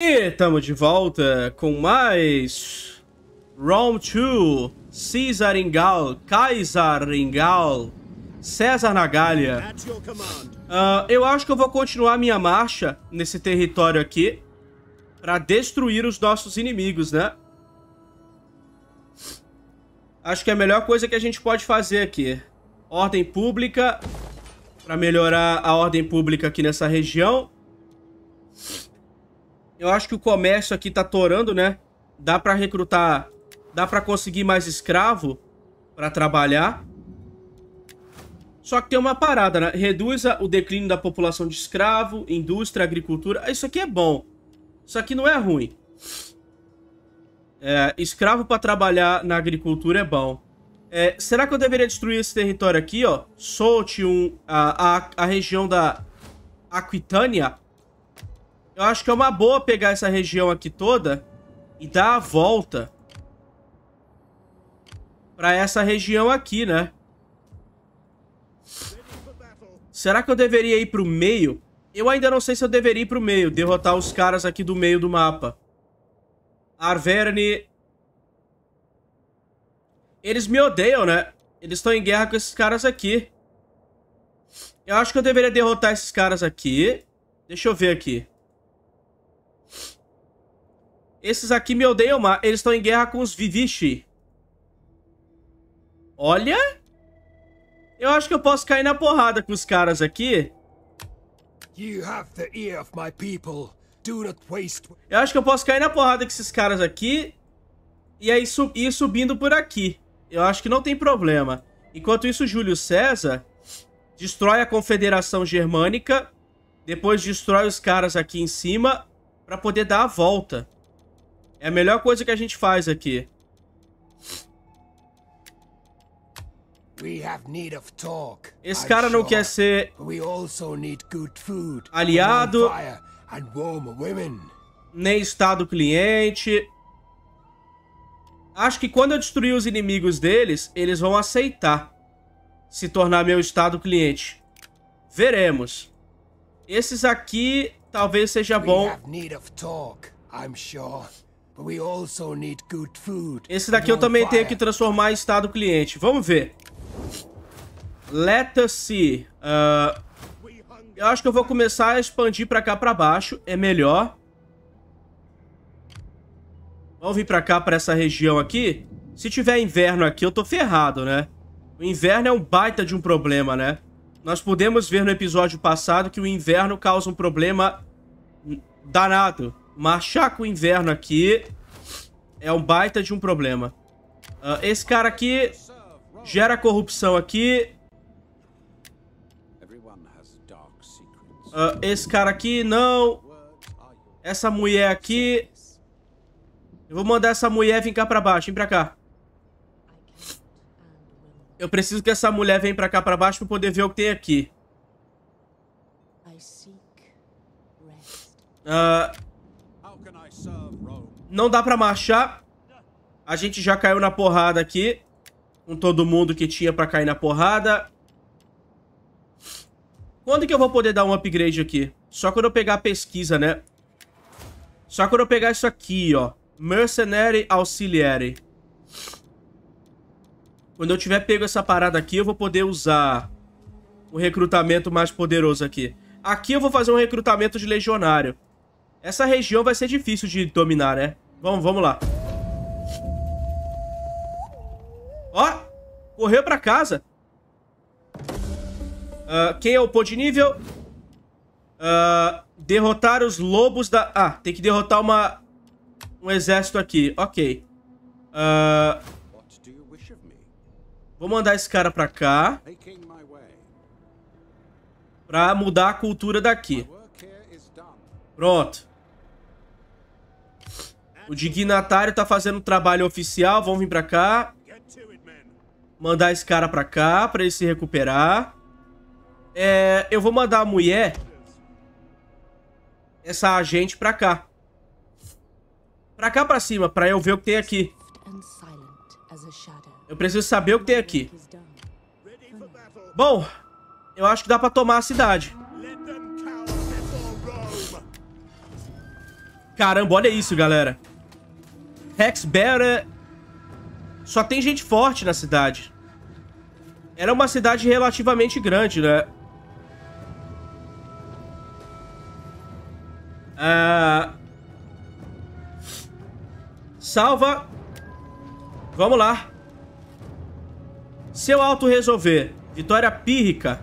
E estamos de volta com mais Rome 2, Caesar Ingal, Kaisar Ingal, César na Gália. Uh, eu acho que eu vou continuar minha marcha nesse território aqui para destruir os nossos inimigos, né? Acho que é a melhor coisa que a gente pode fazer aqui. Ordem pública, para melhorar a ordem pública aqui nessa região. Eu acho que o comércio aqui tá torando, né? Dá pra recrutar... Dá pra conseguir mais escravo pra trabalhar. Só que tem uma parada, né? Reduz o declínio da população de escravo, indústria, agricultura. Isso aqui é bom. Isso aqui não é ruim. É, escravo pra trabalhar na agricultura é bom. É, será que eu deveria destruir esse território aqui, ó? Solte um, a, a, a região da Aquitânia eu acho que é uma boa pegar essa região aqui toda e dar a volta pra essa região aqui, né? Será que eu deveria ir pro meio? Eu ainda não sei se eu deveria ir pro meio, derrotar os caras aqui do meio do mapa. Arverne... Eles me odeiam, né? Eles estão em guerra com esses caras aqui. Eu acho que eu deveria derrotar esses caras aqui. Deixa eu ver aqui. Esses aqui me odeiam, mas eles estão em guerra com os Vivishi. Olha. Eu acho que eu posso cair na porrada com os caras aqui. Eu acho que eu posso cair na porrada com esses caras aqui. E aí ir subindo por aqui. Eu acho que não tem problema. Enquanto isso, Júlio César destrói a Confederação Germânica. Depois destrói os caras aqui em cima para poder dar a volta. É a melhor coisa que a gente faz aqui. Esse cara não quer ser aliado, nem estado cliente. Acho que quando eu destruir os inimigos deles, eles vão aceitar se tornar meu estado cliente. Veremos. Esses aqui talvez seja bom. Esse daqui eu também tenho que transformar em estado cliente. Vamos ver. Let us see. Uh, eu acho que eu vou começar a expandir pra cá pra baixo. É melhor. Vamos vir pra cá, pra essa região aqui. Se tiver inverno aqui, eu tô ferrado, né? O inverno é um baita de um problema, né? Nós podemos ver no episódio passado que o inverno causa um problema danado marchar com o inverno aqui é um baita de um problema. Uh, esse cara aqui gera corrupção aqui. Uh, esse cara aqui, não. Essa mulher aqui. Eu vou mandar essa mulher vir cá pra baixo. Vem pra cá. Eu preciso que essa mulher venha pra cá pra baixo pra poder ver o que tem aqui. Uh, não dá pra marchar. A gente já caiu na porrada aqui. Com todo mundo que tinha pra cair na porrada. Quando que eu vou poder dar um upgrade aqui? Só quando eu pegar a pesquisa, né? Só quando eu pegar isso aqui, ó. Mercenary Auxiliary. Quando eu tiver pego essa parada aqui, eu vou poder usar o recrutamento mais poderoso aqui. Aqui eu vou fazer um recrutamento de legionário. Essa região vai ser difícil de dominar, né? Vamos, vamos lá. Ó, correu pra casa. Uh, quem é o pô de nível? Uh, derrotar os lobos da... Ah, tem que derrotar uma... Um exército aqui. Ok. Uh, vou mandar esse cara pra cá. Pra mudar a cultura daqui. Pronto. O dignatário tá fazendo trabalho oficial. Vamos vir pra cá. Mandar esse cara pra cá, pra ele se recuperar. É, eu vou mandar a mulher, essa agente pra cá. Pra cá pra cima, pra eu ver o que tem aqui. Eu preciso saber o que tem aqui. Bom, eu acho que dá pra tomar a cidade. Caramba, olha isso, galera. Rex Bear Só tem gente forte na cidade. Era uma cidade relativamente grande, né? Ah... Salva. Vamos lá. Seu auto resolver. Vitória pírrica.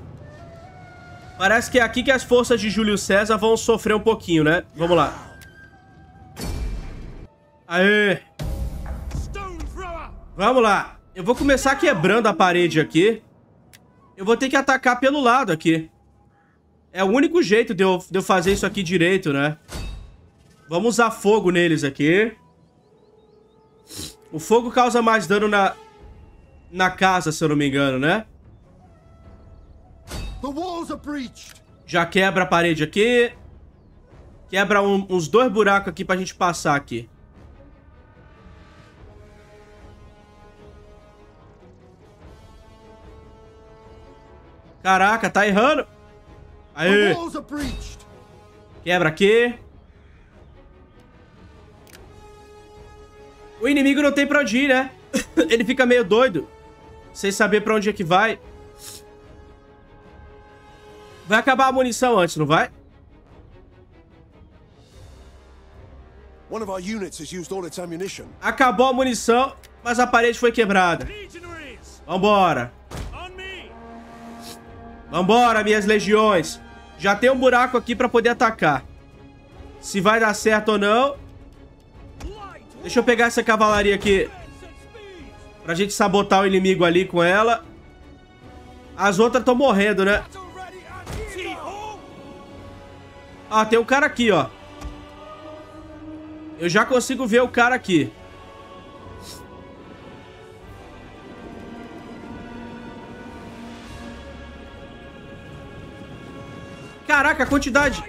Parece que é aqui que as forças de Júlio César vão sofrer um pouquinho, né? Vamos lá. Aê! Vamos lá. Eu vou começar quebrando a parede aqui. Eu vou ter que atacar pelo lado aqui. É o único jeito de eu, de eu fazer isso aqui direito, né? Vamos usar fogo neles aqui. O fogo causa mais dano na, na casa, se eu não me engano, né? Já quebra a parede aqui. Quebra um, uns dois buracos aqui pra gente passar aqui. Caraca, tá errando. Aí. Quebra aqui. O inimigo não tem pra onde ir, né? Ele fica meio doido. Sem saber pra onde é que vai. Vai acabar a munição antes, não vai? Acabou a munição, mas a parede foi quebrada. Vambora. Vambora, minhas legiões. Já tem um buraco aqui pra poder atacar. Se vai dar certo ou não. Deixa eu pegar essa cavalaria aqui. Pra gente sabotar o inimigo ali com ela. As outras estão morrendo, né? Ah, tem um cara aqui, ó. Eu já consigo ver o cara aqui. Caraca, a quantidade.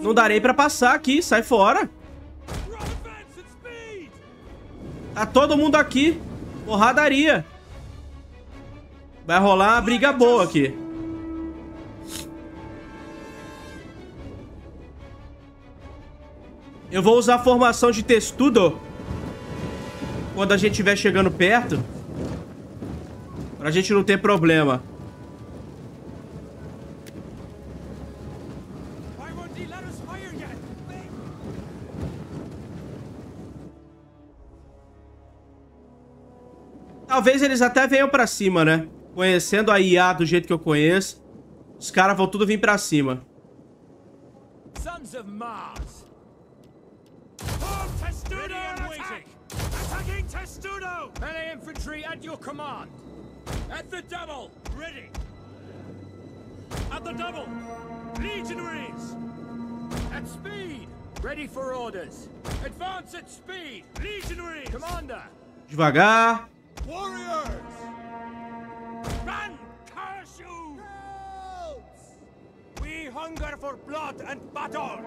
Não darei pra passar aqui. Sai fora. Tá todo mundo aqui. Porradaria. Vai rolar uma briga boa aqui. Eu vou usar a formação de textudo. Quando a gente estiver chegando perto. Pra gente não ter problema. Talvez eles até venham pra cima, né? Conhecendo a IA do jeito que eu conheço, os caras vão tudo vir pra cima. Sons of Mars. Testudo attack! Attacking Testudo! Melee infantry at your command. At the double, ready. At the double, legionaries. At speed, ready for orders. Advance at speed, legionaries. Commander. Devagar. Warriors! Run! Curse you! We hunger for blood and battle!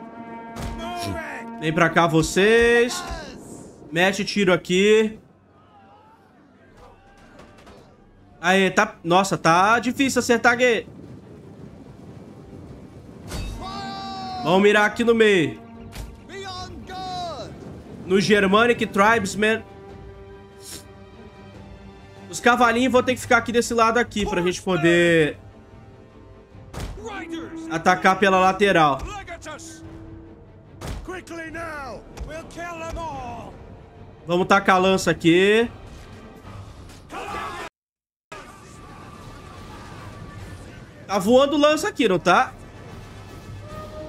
Vem pra cá vocês. Mete tiro aqui. Aí, tá... Nossa, tá difícil acertar aqui. Vamos mirar aqui no meio. No Germanic Tribesman. Os cavalinhos vão ter que ficar aqui desse lado aqui pra gente poder atacar pela lateral. Vamos tacar a lança aqui. Tá voando lança aqui, não tá?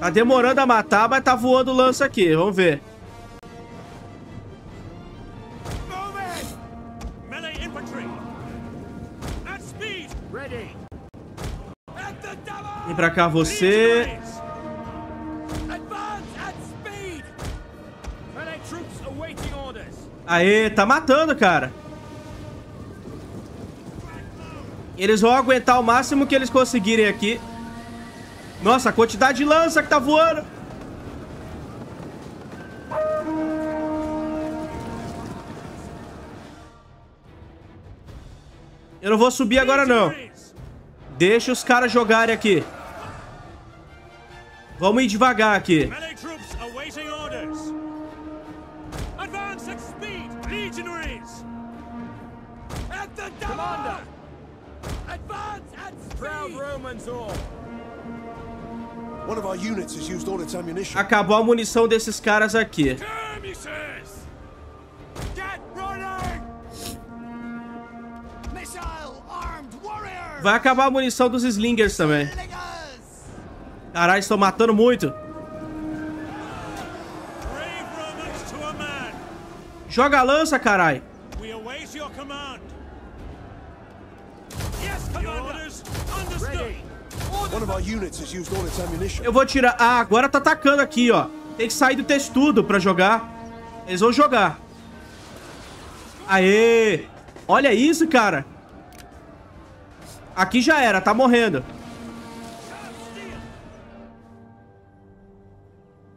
Tá demorando a matar, mas tá voando lança aqui. Vamos ver. Pra cá você. Aê, tá matando, cara. Eles vão aguentar o máximo que eles conseguirem aqui. Nossa, a quantidade de lança que tá voando. Eu não vou subir agora, não. Deixa os caras jogarem aqui. Vamos ir devagar aqui. Advance at speed, legionaries. At the Commander. Advance at speed. Proud Romans all. One of our units has used all its ammunition. Acabou a munição desses caras aqui. Skirmishers. Get running. Missile armed warriors. Vai acabar a munição dos slingers também. Caralho, estão matando muito. Joga a lança, caralho. We await your command. Yes, Commander. Orders understood. One of our units has used all its ammunition. Eu vou tirar... Ah, agora tá atacando aqui, ó. Tem que sair do textudo pra jogar. Eles vão jogar. Aê! Olha isso, cara. Aqui já era, tá morrendo.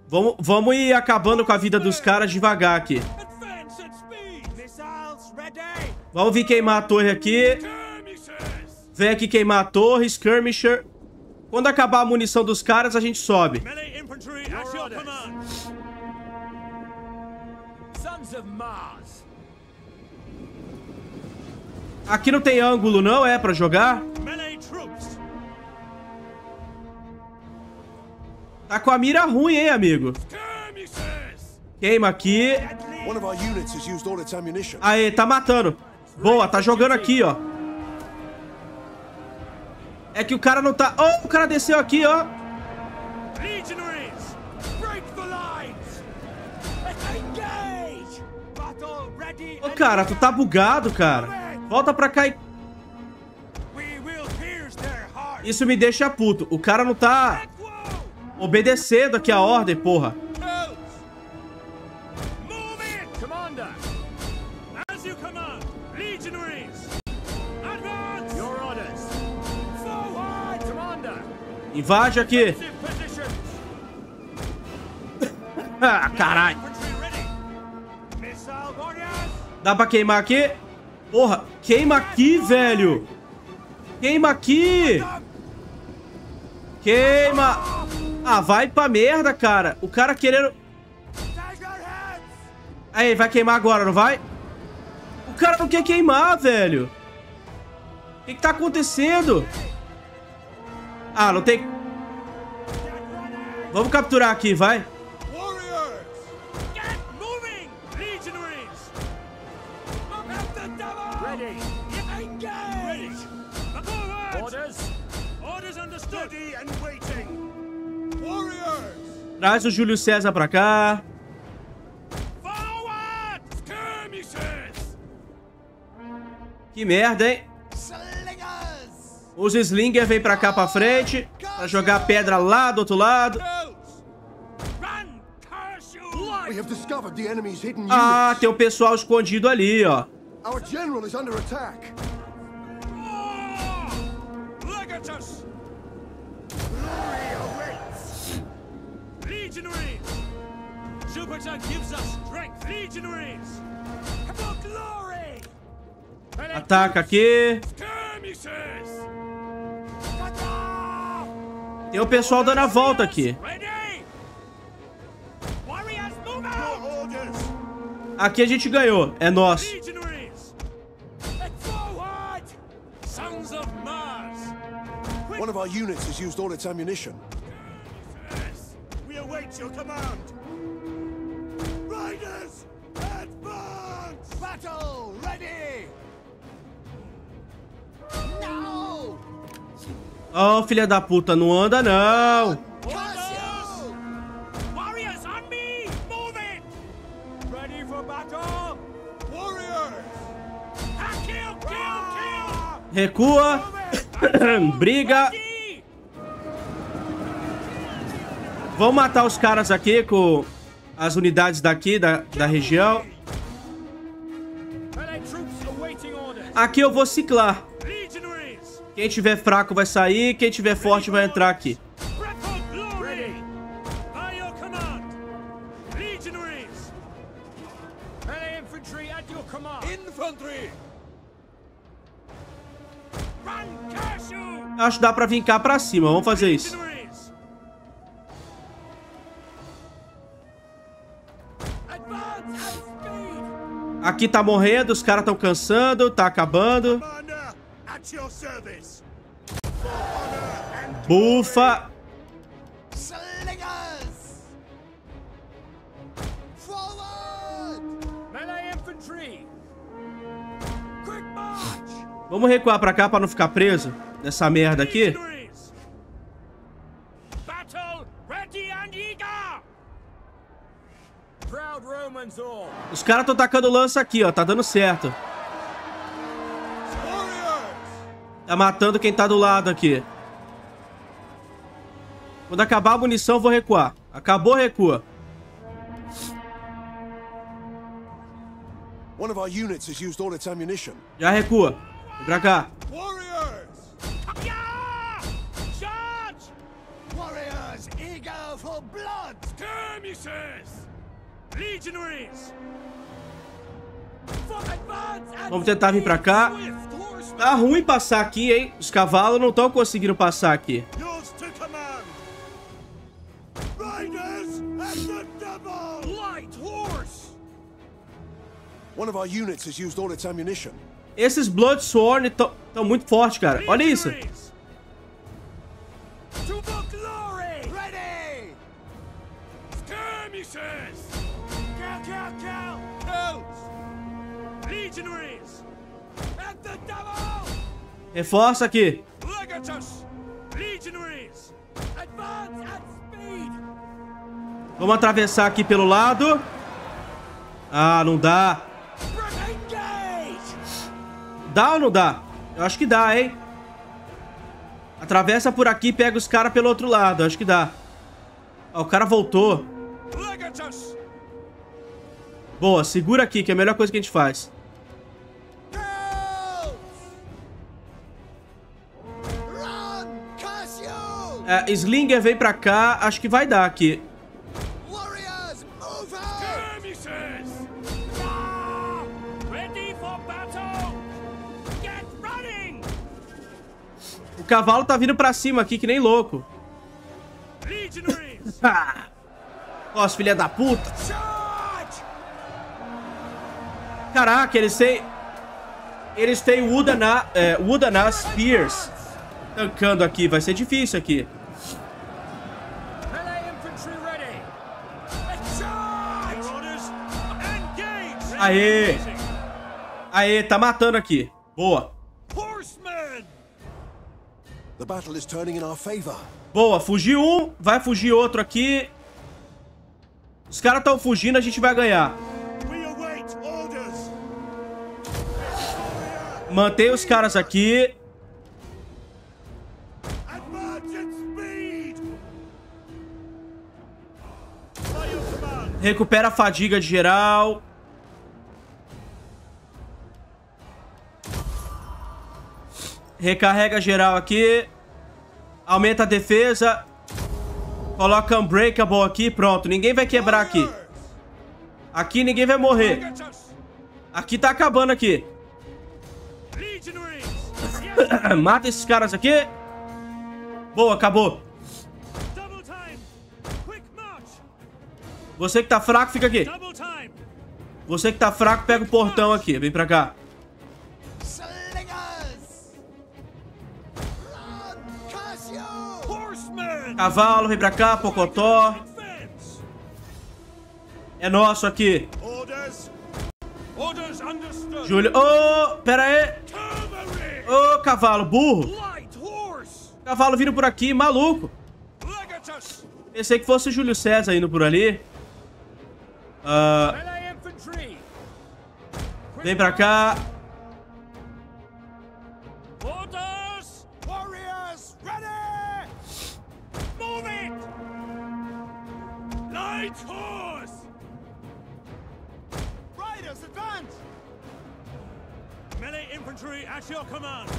Vamos, vamos ir acabando com a vida dos caras devagar aqui. Vamos vir queimar a torre aqui. Vem aqui queimar a torre, skirmisher. Quando acabar a munição dos caras, a gente sobe. Aqui não tem ângulo, não? É pra jogar? Tá com a mira ruim, hein, amigo? Queima aqui. Aê, tá matando. Boa, tá jogando aqui, ó. É que o cara não tá... Oh, o cara desceu aqui, ó. Legionaries. Break the lines. Engage. Battle ready. Ô, cara, tu tá bugado, cara. Volta pra cá e... Isso me deixa puto. O cara não tá obedecendo aqui a ordem, porra. Invade aqui. Ah, caralho. Dá pra queimar aqui? Porra, queima aqui, velho. Queima aqui. Queima. Ah, vai pra merda, cara. O cara querendo... Aí, vai queimar agora, não vai? O cara não quer queimar, velho. O que, que tá acontecendo? Ah, não tem... Vamos capturar aqui, vai. Orders understood! Ready and waiting! Traz o Júlio César pra cá. Que merda, hein? Slingers! Os Slinger vem pra cá pra frente. Pra jogar pedra lá do outro lado. Ah, tem um pessoal escondido ali, ó. Ataca aqui. Tem o pessoal dando a volta aqui. Ready! Warriors, move out! orders! Aqui a gente ganhou. É nosso. Legionaries! Forward! Sons of Mars! One of our units has used all its ammunition. Ó, filha da puta, não anda não. Recua. Briga. Vamos matar os caras aqui com as unidades daqui, da, da região. Aqui eu vou ciclar. Quem tiver fraco vai sair, quem tiver forte vai entrar aqui. Acho que dá pra vir cá pra cima. Vamos fazer isso. Aqui tá morrendo, os caras estão cansando, tá acabando. Bufa. Slingers! Forward! melee infantry. Quick march. Vamos recuar pra cá pra não ficar preso nessa merda aqui. Legionaries. Battle ready and eager. Proud Romans all. Os caras estão tacando lança aqui, ó. Tá dando certo. Tá matando quem tá do lado aqui. Quando acabar a munição, eu vou recuar. Acabou, recua. One of our units has used all its ammunition. Já recua. Vem pra cá. Warriors. Yeah! Charge. Warriors eager for blood! Skirmishes. Legionaries. For advance and Vamos tentar vir pra cá. Tá ruim passar aqui, hein? Os cavalos não estão conseguindo passar aqui. Esses Bloodsworn estão muito fortes, cara. Olha isso. Reforça aqui. Vamos atravessar aqui pelo lado. Ah, não dá. Dá ou não dá? Eu acho que dá, hein? Atravessa por aqui e pega os caras pelo outro lado. Eu acho que dá. Ó, o cara voltou. Boa, segura aqui, que é a melhor coisa que a gente faz. É, Slinger vem pra cá. Acho que vai dar aqui. Ah! O cavalo tá vindo pra cima aqui, que nem louco. Legionaries. Nossa, filha da puta. Caraca, eles têm... Eles têm Wudana, é, Wudana Spears tancando aqui. Vai ser difícil aqui. Aê. Aê, tá matando aqui. Boa. Horsemen. The battle is turning in our favor. Boa, fugiu um, vai fugir outro aqui. Os caras estão fugindo, a gente vai ganhar. Mantém os caras aqui. Recupera a fadiga de geral. Recarrega geral aqui. Aumenta a defesa. Coloca Unbreakable aqui. Pronto, ninguém vai quebrar aqui. Aqui ninguém vai morrer. Aqui tá acabando aqui. Mata esses caras aqui. Boa, acabou. Você que tá fraco, fica aqui. Você que tá fraco, pega o portão aqui. Vem pra cá. Cavalo, vem pra cá. Pocotó. É nosso aqui. Júlio. Ô, pera aí. Ô, cavalo, burro. Cavalo vindo por aqui, maluco. Pensei que fosse Júlio César indo por ali. Infantry. vem pra cá. Infantry at your command.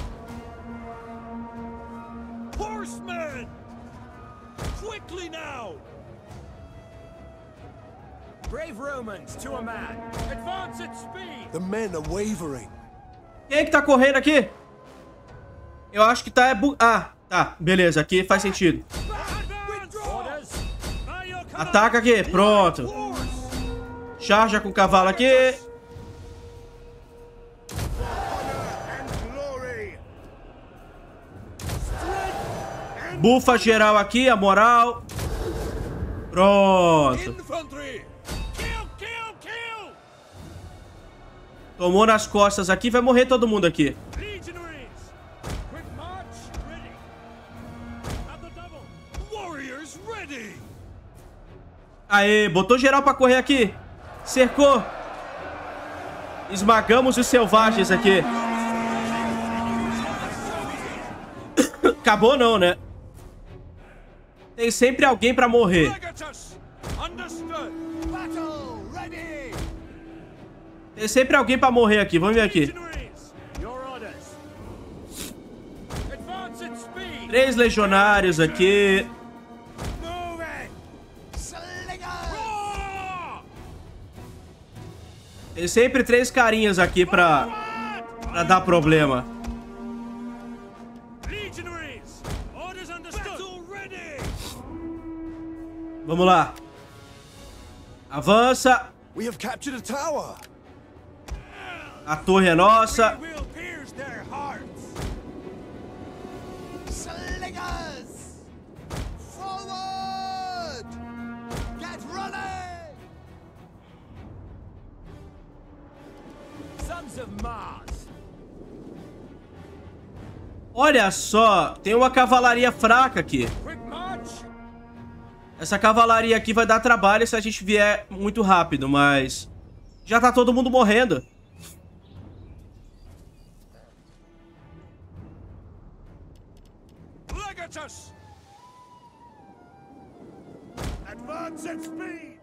Horsemen. Quickly now. Brave Romans to a man. Advance at speed. The men are wavering. Quem é que tá correndo aqui? Eu acho que tá... É bu... Ah, tá. Beleza, aqui faz sentido. Ataca aqui, pronto. Charja com o cavalo aqui. Bufa geral aqui, a moral. Pronto. Tomou nas costas aqui, vai morrer todo mundo aqui. Aê, botou geral pra correr aqui. Cercou. Esmagamos os selvagens aqui. Acabou não, né? Tem sempre alguém pra morrer. Tem sempre alguém pra morrer aqui. Vamos ver aqui. Três legionários aqui. Tem sempre três carinhas aqui pra, pra dar problema. Vamos lá. Avança. We have captured a tower. A torre é nossa. Olha só, tem uma cavalaria fraca aqui. Essa cavalaria aqui vai dar trabalho se a gente vier muito rápido, mas... Já tá todo mundo morrendo. Legatus! Advance at speed!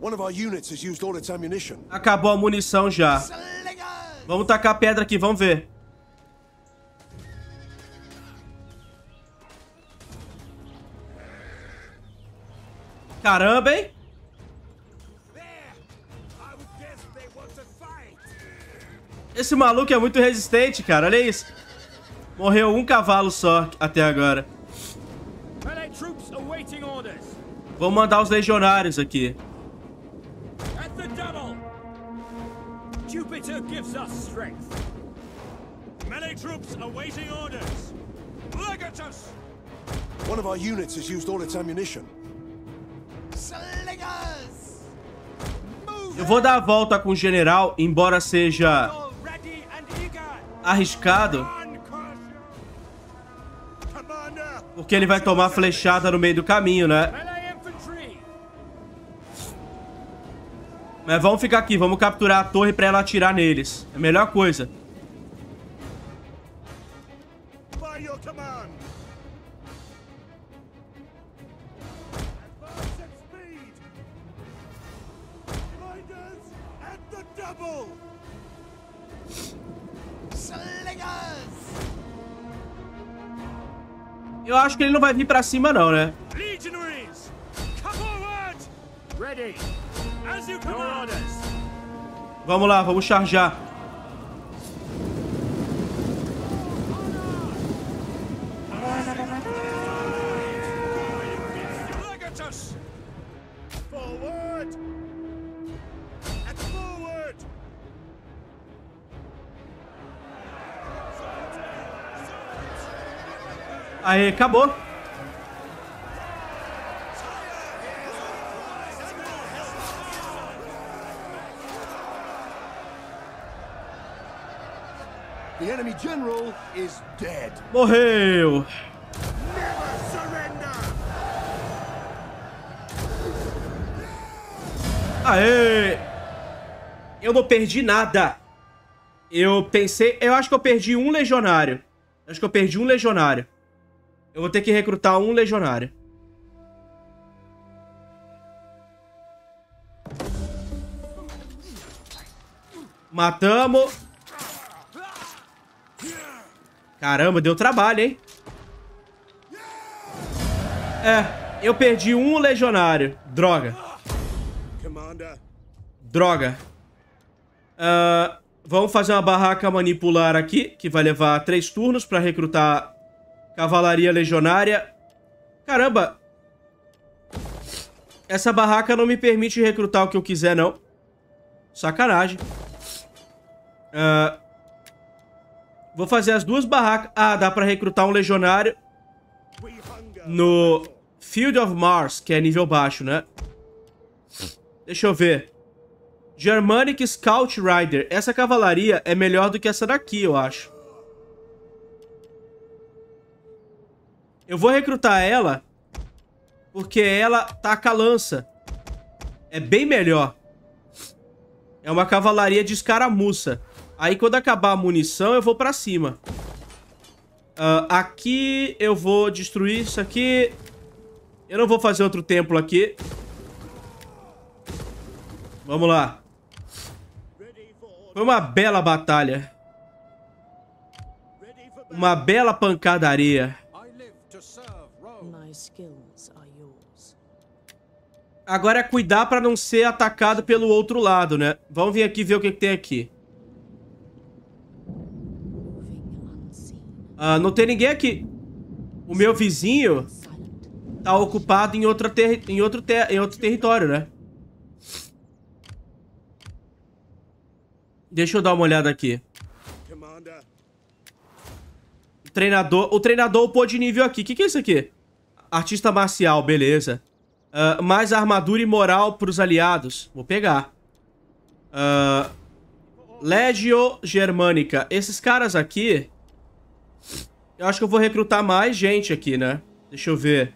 One of our units has used all its ammunition. Acabou a munição já. Vamos tacar pedra aqui, vamos ver. To fight! Esse maluco é muito resistente, cara. Olha isso. Morreu um cavalo só até agora. Melee troops awaiting orders! Vou mandar os legionários aqui. Jupiter gives us strength! Melee troops awaiting orders! Legatus! One of our units has used all its ammunition. Eu vou dar a volta com o general, embora seja arriscado, porque ele vai tomar flechada no meio do caminho, né? Mas vamos ficar aqui, vamos capturar a torre pra ela atirar neles. É a melhor coisa. Eu acho que ele não vai vir pra cima não, né? Legionaries! Come forward! Ready! As you command! Your orders! Vamos lá, vamos charjar. Aí, acabou. The enemy general is dead. Morreu. Never surrender! Aê! Eu não perdi nada. Eu pensei... Eu acho que eu perdi um legionário. Acho que eu perdi um legionário. Eu vou ter que recrutar um legionário. Matamos. Caramba, deu trabalho, hein? É, eu perdi um legionário. Droga. Droga. Ah, vamos fazer uma barraca manipular aqui, que vai levar três turnos pra recrutar cavalaria legionária. Caramba. Essa barraca não me permite recrutar o que eu quiser, não. Sacanagem. Ah, Vou fazer as duas barracas. Ah, dá pra recrutar um legionário no Field of Mars, que é nível baixo, né? Deixa eu ver. Germanic Scout Rider. Essa cavalaria é melhor do que essa daqui, eu acho. Eu vou recrutar ela porque ela taca lança. É bem melhor. É uma cavalaria de escaramuça. Aí quando acabar a munição, eu vou pra cima. Ah, aqui eu vou destruir isso aqui. Eu não vou fazer outro templo aqui. Vamos lá. Foi uma bela batalha. Uma bela pancadaria. Agora é cuidar pra não ser atacado pelo outro lado, né? Vamos vir aqui ver o que, que tem aqui. Ah, não tem ninguém aqui. O meu vizinho tá ocupado em, outra em, outro em outro território, né? Deixa eu dar uma olhada aqui. O treinador, o treinador upou de nível aqui. O que, que é isso aqui? Artista marcial, beleza. Ah, mais armadura e moral pros aliados. Vou pegar. Ah, Legio Germânica. Esses caras aqui... Eu acho que eu vou recrutar mais gente aqui, né? Deixa eu ver.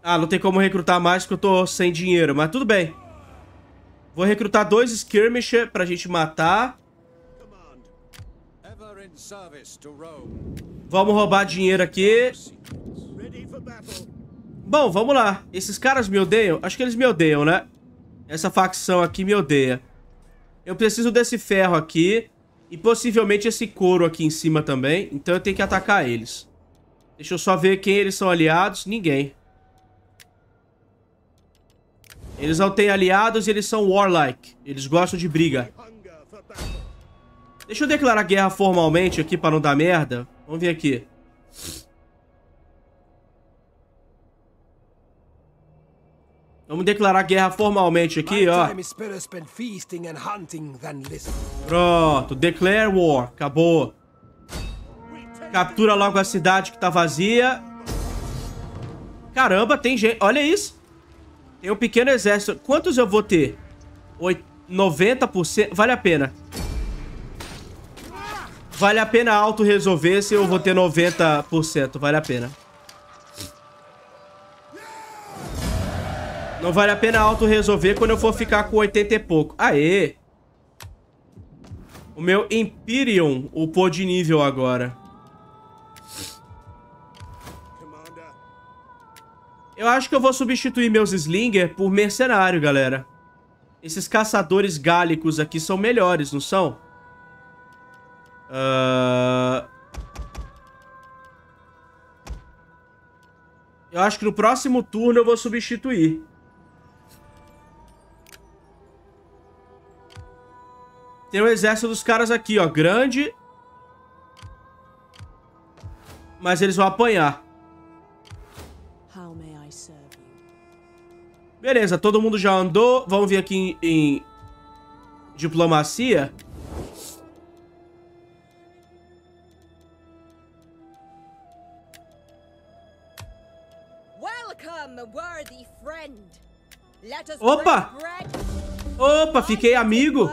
Ah, não tem como recrutar mais porque eu tô sem dinheiro, mas tudo bem. Vou recrutar dois skirmisher pra gente matar. Vamos roubar dinheiro aqui. Bom, vamos lá. Esses caras me odeiam? Acho que eles me odeiam, né? Essa facção aqui me odeia. Eu preciso desse ferro aqui. E possivelmente esse couro aqui em cima também. Então eu tenho que atacar eles. Deixa eu só ver quem eles são aliados. Ninguém. Eles não têm aliados e eles são warlike. Eles gostam de briga. Deixa eu declarar guerra formalmente aqui pra não dar merda. Vamos ver aqui. Vamos declarar guerra formalmente aqui, ó. Pronto, declare war. Acabou. Captura logo a cidade que tá vazia. Caramba, tem gente. Olha isso. Tem um pequeno exército. Quantos eu vou ter? Oit- 90%. Vale a pena. Vale a pena auto-resolver se eu vou ter 90%. Vale a pena. Não vale a pena auto-resolver quando eu for ficar com 80 e pouco. Aê! O meu Imperium upou de nível agora. Eu acho que eu vou substituir meus Slinger por mercenário, galera. Esses caçadores gálicos aqui são melhores, não são? Ah, Eu acho que no próximo turno eu vou substituir. Tem o exército dos caras aqui, ó. Grande. Mas eles vão apanhar. How may I serve you? Beleza, todo mundo já andou. Vamos vir aqui em, em diplomacia. Opa! Opa, fiquei amigo.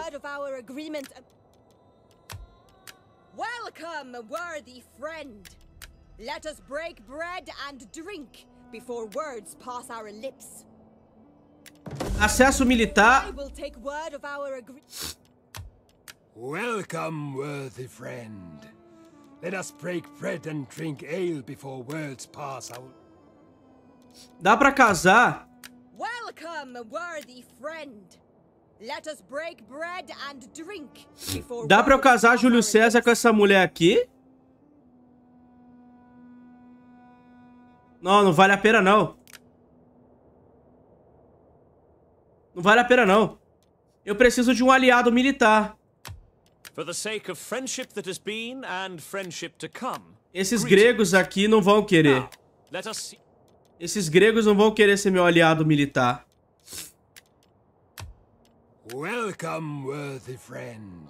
Welcome, worthy friend. Let us break bread and drink before words pass our lips. Acesso militar. I will take word of our agreement. Welcome, worthy friend. Let us break bread and drink ale before words pass out. Dá pra casar. Dá pra eu casar Júlio César com essa mulher aqui? Não, não vale a pena não. Não vale a pena não. Eu preciso de um aliado militar. For the sake of friendship that has been and friendship to come. Esses gregos aqui não vão querer. Now, let us see. Esses gregos não vão querer ser meu aliado militar. Welcome, worthy friend.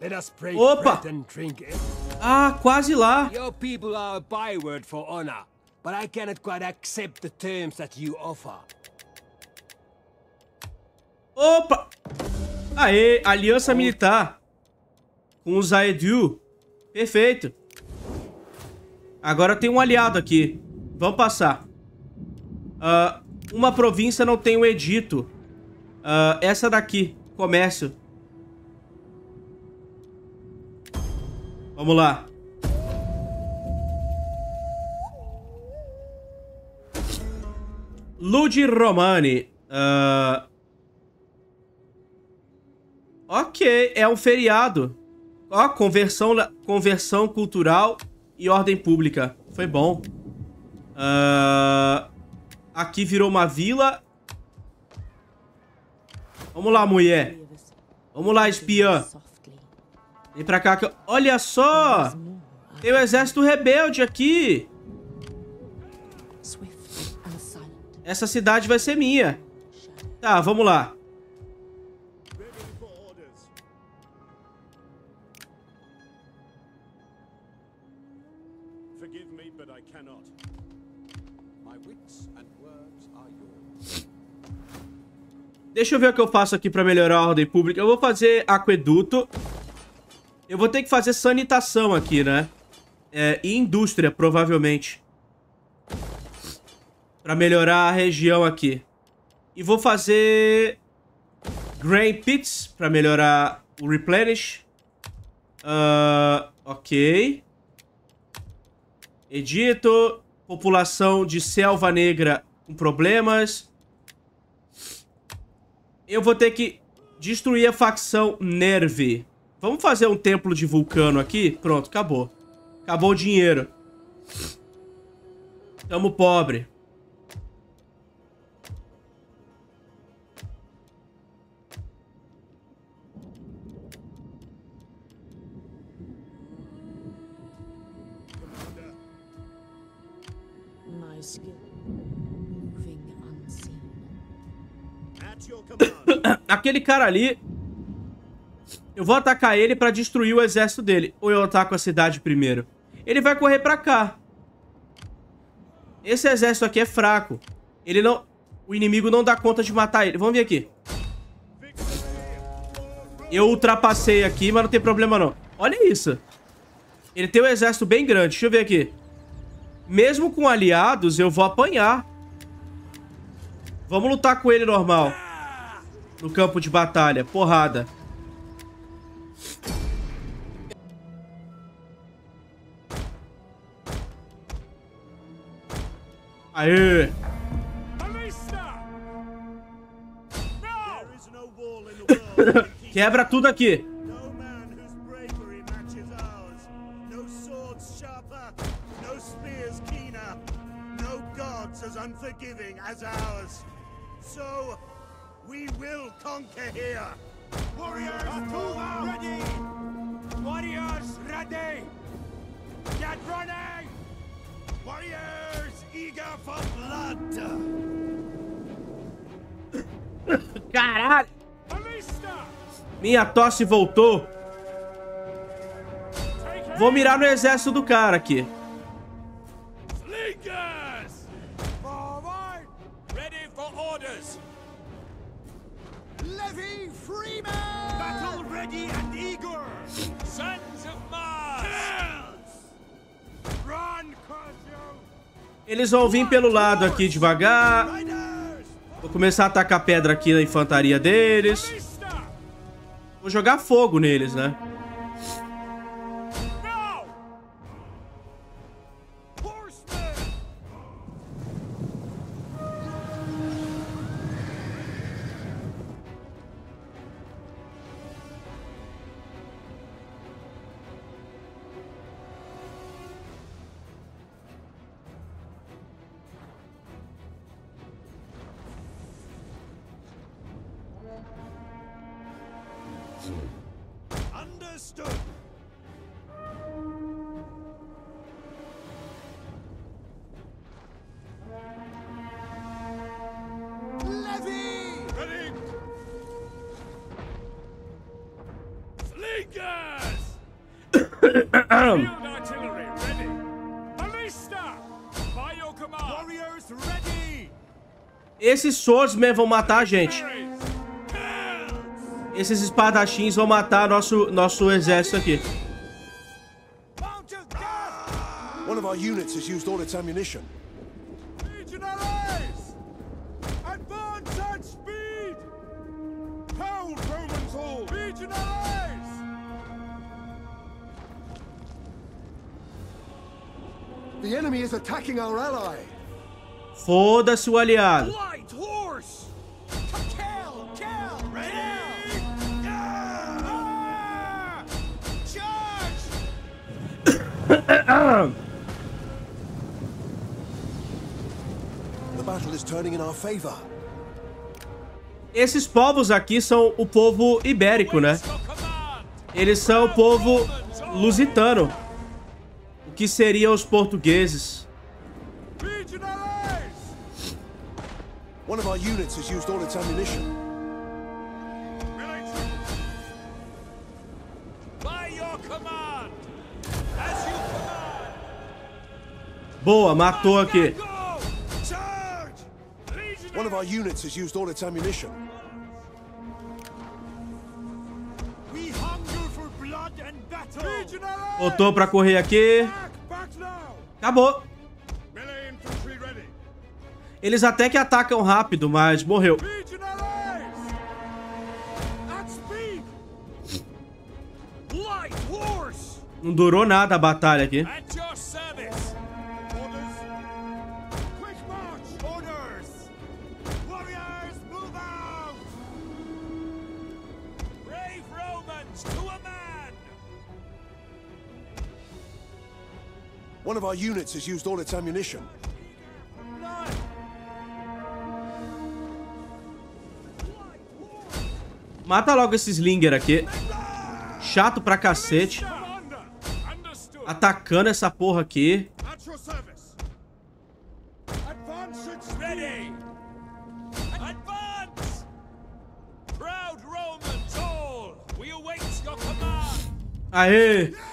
Let us break Opa! and drink. Ah, quase lá. Your people are a byword for honor, but I cannot quite accept the terms that you offer. Opa! Aê, aliança militar. Com os Aedu. Perfeito. Agora tem um aliado aqui. Vamos passar. Ah, uma província não tem um edito. Ah, essa daqui, comércio. Vamos lá. Ludi Romani. Ah, ok, é um feriado. Ó, conversão, conversão cultural e ordem pública. Foi bom. Ah, aqui virou uma vila. Vamos lá, mulher. Vamos lá, espiã. Vem pra cá que eu... Olha só! Tem o exército rebelde aqui. Essa cidade vai ser minha. Tá, vamos lá. Forgive me, but I cannot. Deixa eu ver o que eu faço aqui pra melhorar a ordem pública. Eu vou fazer aqueduto. Eu vou ter que fazer sanitação aqui, né? É, e indústria, provavelmente. Pra melhorar a região aqui. E vou fazer... Grain Pits, pra melhorar o replenish. Ah, ok. Edito. População de selva negra com problemas. Eu vou ter que destruir a facção Nerve. Vamos fazer um templo de vulcano aqui? Pronto, acabou. Acabou o dinheiro. Tamo pobre. Aquele cara ali... Eu vou atacar ele pra destruir o exército dele. Ou eu ataco a cidade primeiro? Ele vai correr pra cá. Esse exército aqui é fraco. Ele não... O inimigo não dá conta de matar ele. Vamos vir aqui. Eu ultrapassei aqui, mas não tem problema não. Olha isso. Ele tem um exército bem grande. Deixa eu ver aqui. Mesmo com aliados, eu vou apanhar. Vamos lutar com ele normal. No campo de batalha. Porrada. Aê! Quebra tudo aqui. unforgiving as ours. So, we will conquer here. Warriors, ready! Warriors, ready! Get running! Warriors, eager for blood! Caralho! Minha tosse voltou. Vou mirar no exército do cara aqui. Eles vão vir pelo lado aqui devagar. Vou começar a atacar pedra aqui na infantaria deles. Vou jogar fogo neles, né? Swordsmen vão matar a gente. Esses espadachins vão matar nosso, nosso exército aqui. One of our units has used all its ammunition. Legionaries! Advance at speed! Hold Romans all! Legionaries! The enemy is attacking our ally. Foda-se o aliado. Esses povos aqui são o povo ibérico, né? Eles são o povo lusitano. O que seriam os portugueses. One of our units has used all its ammunition. Military! By your command! As you command! Boa, matou aqui. Our units has used all its ammunition. We hunger for blood and battle! Legionaries! Botou pra correr aqui. Acabou. Eles até que atacam rápido, mas morreu. Não durou nada a batalha aqui. Of our units has used all its ammunition. Mata logo esse Slinger aqui. Chato pra cacete. Atacando essa porra aqui. At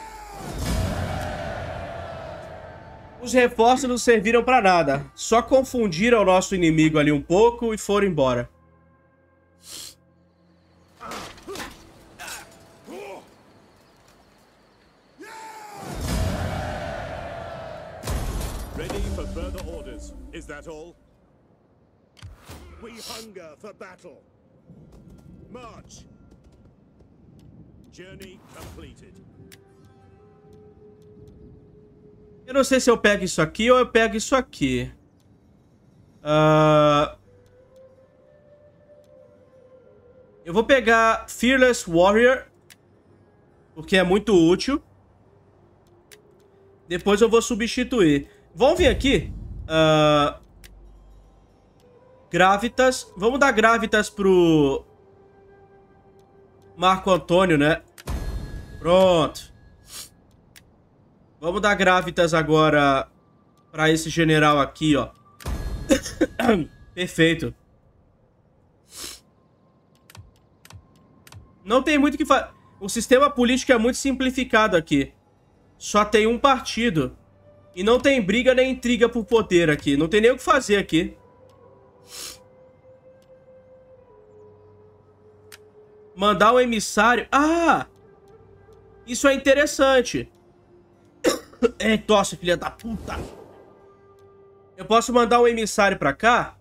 Os reforços não serviram pra nada. Só confundiram o nosso inimigo ali um pouco e foram embora. Ready for further orders. Is that all? We hunger for battle. March. Journey completed. Eu não sei se eu pego isso aqui ou eu pego isso aqui. Ah, Eu vou pegar Fearless Warrior. Porque é muito útil. Depois eu vou substituir. Vamos vir aqui. Ah, Gravitas. Vamos dar Gravitas pro... Marco Antônio, né? Pronto. Vamos dar Gravitas agora pra esse general aqui, ó. Perfeito. Não tem muito o que fazer. O sistema político é muito simplificado aqui. Só tem um partido. E não tem briga nem intriga por poder aqui. Não tem nem o que fazer aqui. Mandar um emissário. Ah! Isso é interessante. É, tosse, filha da puta. Eu posso mandar um emissário pra cá.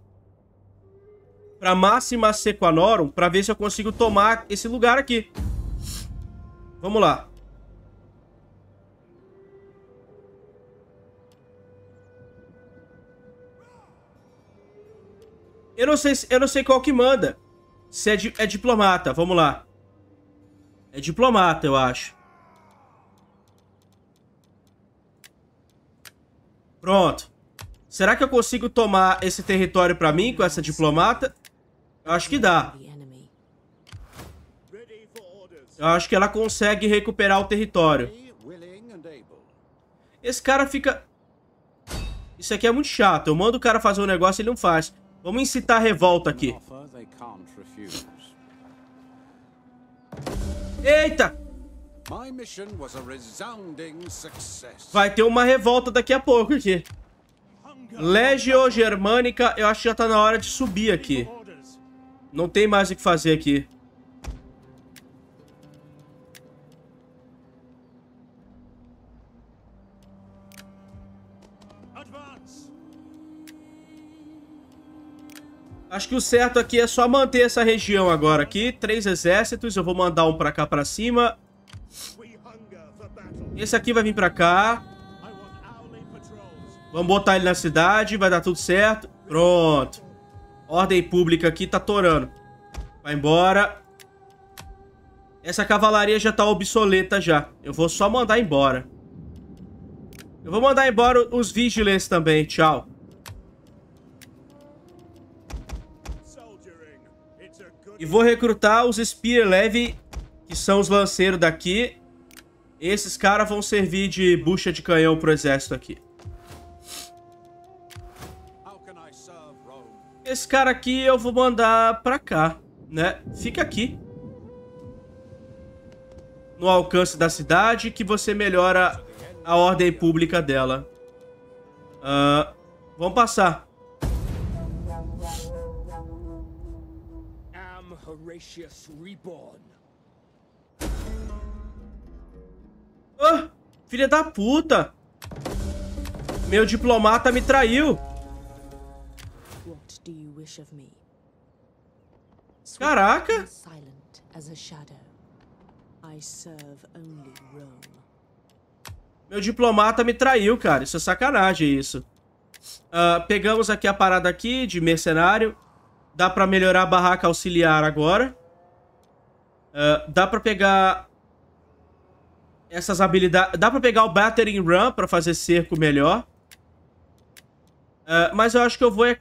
Pra Máxima Sequanorum. Pra ver se eu consigo tomar esse lugar aqui. Vamos lá. Eu não sei, se- eu não sei qual que manda. Se é, di- é diplomata, vamos lá. É diplomata, eu acho. Pronto. Será que eu consigo tomar esse território pra mim com essa diplomata? Eu acho que dá. Eu acho que ela consegue recuperar o território. Esse cara fica... Isso aqui é muito chato. Eu mando o cara fazer um negócio e ele não faz. Vamos incitar a revolta aqui. Eita! Vai ter uma revolta daqui a pouco aqui. Legio Germânica, eu acho que já tá na hora de subir aqui. Não tem mais o que fazer aqui. Acho que o certo aqui é só manter essa região agora aqui. Três exércitos, eu vou mandar um pra cá pra cima. Esse aqui vai vir pra cá. Vamos botar ele na cidade, vai dar tudo certo. Pronto. Ordem pública aqui tá torando. Vai embora. Essa cavalaria já tá obsoleta já. Eu vou só mandar embora. Eu vou mandar embora os vigilantes também. Tchau. E vou recrutar os Spear Levy, que são os lanceiros daqui. Esses caras vão servir de bucha de canhão pro exército aqui. Esse cara aqui eu vou mandar pra cá, né? Fica aqui. No alcance da cidade, que você melhora a ordem pública dela. Ah, vamos passar. Am Horatius reborn. Ah, filha da puta! Meu diplomata me traiu. Caraca! Meu diplomata me traiu, cara. Isso é sacanagem, isso. Ah, pegamos aqui a parada aqui de mercenário. Dá pra melhorar a barraca auxiliar agora. Ah, dá pra pegar essas habilidades... Dá pra pegar o Battering Run pra fazer cerco melhor. Ah, mas eu acho que eu vou é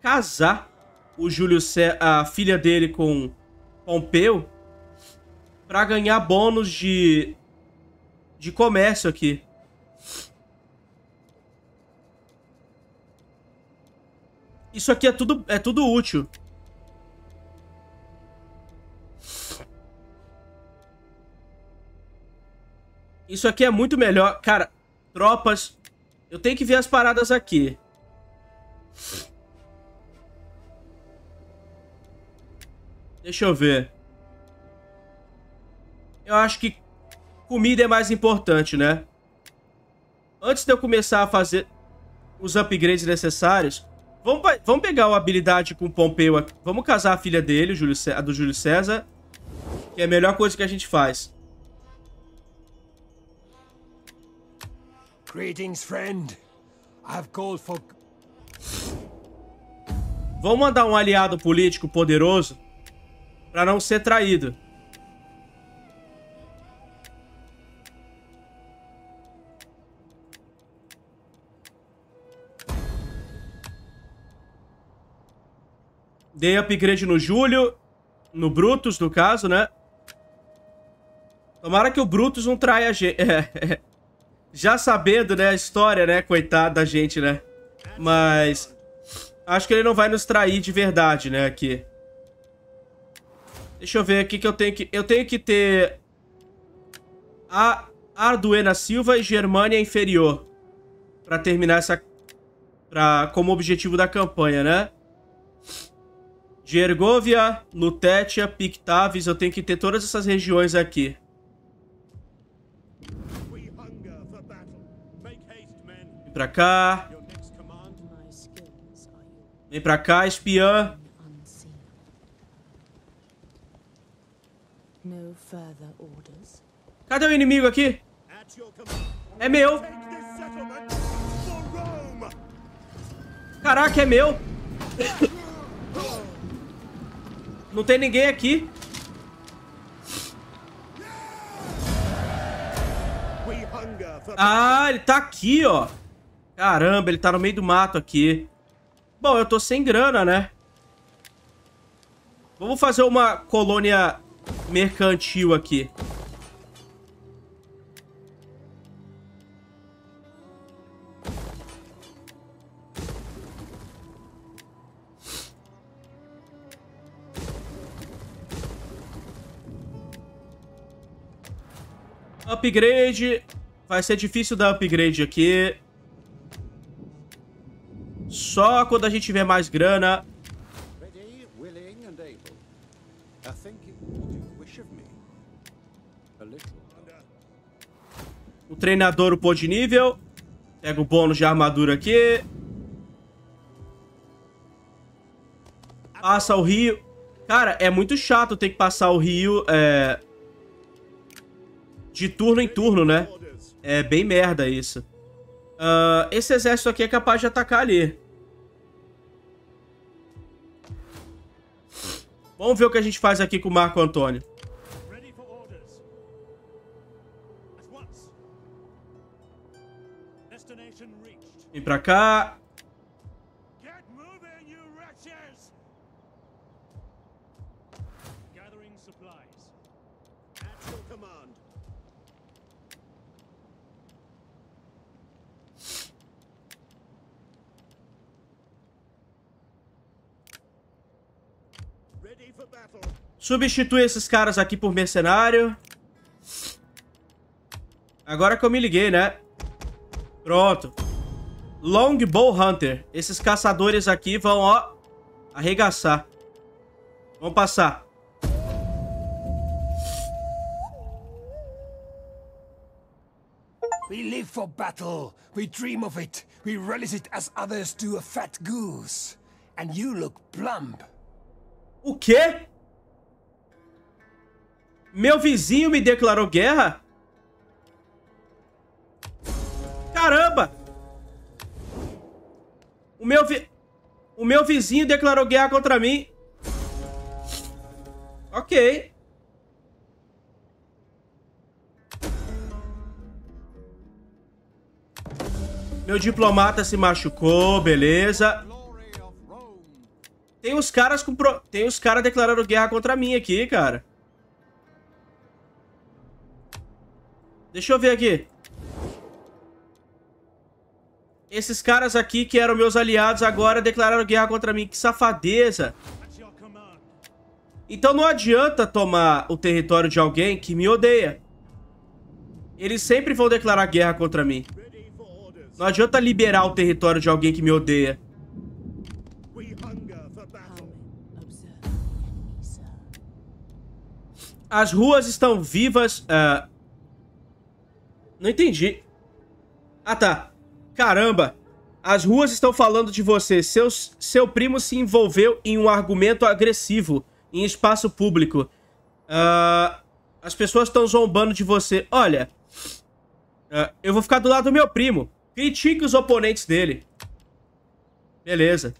casar o Júlio Cé- a filha dele com Pompeu pra ganhar bônus de de comércio aqui. Isso aqui é tudo, é tudo útil. Isso aqui é muito melhor. Cara, tropas... Eu tenho que ver as paradas aqui. Deixa eu ver. Eu acho que comida é mais importante, né? Antes de eu começar a fazer os upgrades necessários, vamos, vamos pegar a habilidade com o Pompeu aqui. Vamos casar a filha dele, a do Júlio César, que é a melhor coisa que a gente faz. Greetings, friend. I have called for Vamos mandar um aliado político poderoso pra não ser traído. Dei upgrade no Júlio, no Brutus, no caso, né? Tomara que o Brutus não traia a gente. Já sabendo, né, a história, né, coitado da gente, né? Mas acho que ele não vai nos trair de verdade, né, aqui. Deixa eu ver aqui que eu tenho que... Eu tenho que ter... A Arduena Silva e Germânia Inferior. Pra terminar essa... Pra, como objetivo da campanha, né? Gergovia, Lutetia, Pictavis. Eu tenho que ter todas essas regiões aqui. We hunger for battle. Make haste, men. Vem pra cá. Vem pra cá, espiã. unseen. No further orders. Cadê o inimigo aqui? At your command. É meu. Take this settlement for Rome. Caraca, é meu. Não tem ninguém aqui. Ah, ele tá aqui, ó. Caramba, ele tá no meio do mato aqui. Bom, eu tô sem grana, né? Vamos fazer uma colônia mercantil aqui. Upgrade. Vai ser difícil dar upgrade aqui. Só quando a gente tiver mais grana. O treinador upou de nível. Pega o bônus de armadura aqui. Passa o rio. Cara, é muito chato ter que passar o rio é... de turno em turno, né? É bem merda isso. Ah, esse exército aqui é capaz de atacar ali. Vamos ver o que a gente faz aqui com o Marco Antônio. Vem pra cá. Get moving, you wretches! Gathering supplies. At your command. Ready for battle. Substitui esses caras aqui por mercenário. Agora que eu me liguei, né? Pronto. Longbow Hunter. Esses caçadores aqui vão, ó, arregaçar. Vamos passar. We live for battle. We dream of it. We relish it as others do a fat goose. And you look plump. O quê? Meu vizinho me declarou guerra? Caramba! O meu vi... O meu vizinho declarou guerra contra mim. Ok. Meu diplomata se machucou, beleza. Tem os caras com pro... tem os caras declarando guerra contra mim aqui, cara. Deixa eu ver aqui. Esses caras aqui que eram meus aliados agora declararam guerra contra mim. Que safadeza. Então não adianta tomar o território de alguém que me odeia. Eles sempre vão declarar guerra contra mim. Não adianta liberar o território de alguém que me odeia. As ruas estão vivas. ah, Não entendi. Ah, tá. Caramba. As ruas estão falando de você. Seus... Seu primo se envolveu em um argumento agressivo em espaço público. Ah, As pessoas estão zombando de você. Olha. ah, Eu vou ficar do lado do meu primo. Critique os oponentes dele. Beleza.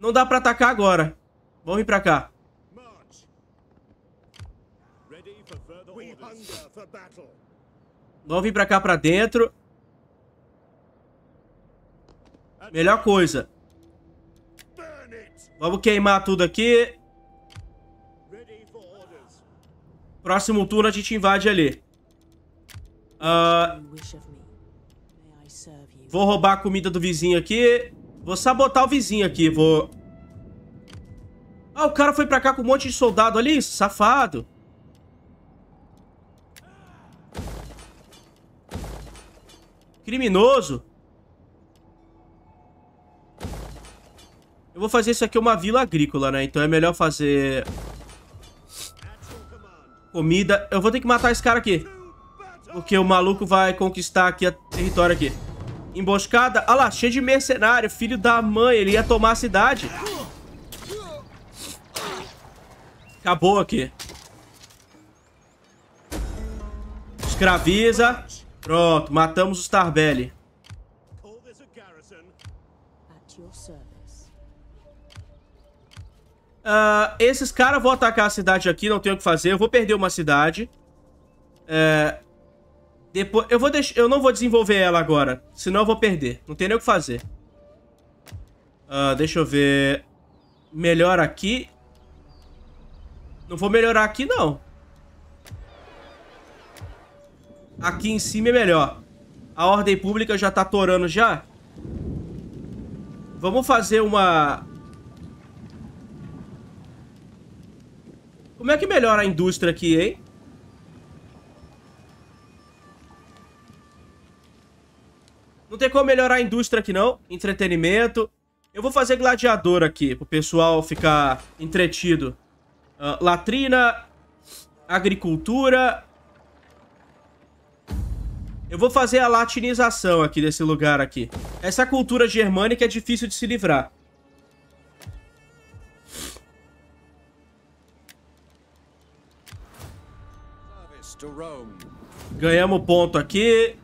Não dá pra atacar agora. Vamos vir pra cá. March. Ready for further We orders. hunger for battle. Vamos vir pra cá pra dentro. Melhor coisa. Vamos queimar tudo aqui. Próximo turno a gente invade ali. Ah, you? vou roubar a comida do vizinho aqui. Vou sabotar o vizinho aqui. Vou... Ah, o cara foi pra cá com um monte de soldado ali. Safado. Criminoso. Eu vou fazer isso aqui uma vila agrícola, né? Então é melhor fazer comida. Eu vou ter que matar esse cara aqui. Porque o maluco vai conquistar aqui o território aqui. Emboscada. Olha lá, cheio de mercenário. Filho da mãe. Ele ia tomar a cidade. Acabou aqui. Escraviza. Pronto, matamos os Tarbelli. Ah, esses caras vão atacar a cidade aqui, não tenho o que fazer. Eu vou perder uma cidade. É, depois, eu, vou deix... eu não vou desenvolver ela agora, senão eu vou perder. Não tem nem o que fazer. Ah, deixa eu ver. Melhor aqui. Não vou melhorar aqui, não. Aqui em cima é melhor. A ordem pública já tá torando já. Vamos fazer uma... Como é que melhora a indústria aqui, hein? Não tem como melhorar a indústria aqui, não. Entretenimento. Eu vou fazer gladiador aqui, pro pessoal ficar entretido. Uh, latrina, agricultura, eu vou fazer a latinização aqui desse lugar aqui. Essa cultura germânica é difícil de se livrar. Ganhamos ponto aqui.